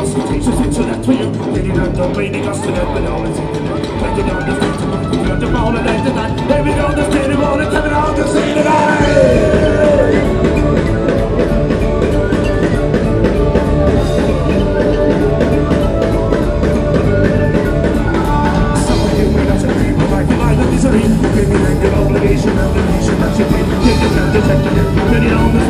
lost your teachers into that you. Did you learn the way they got to them but always Like you don't understand to what you learned them all and then tonight There we go, this day they want to come and all just say tonight Criminal obligation of the that you pay Take the time to take the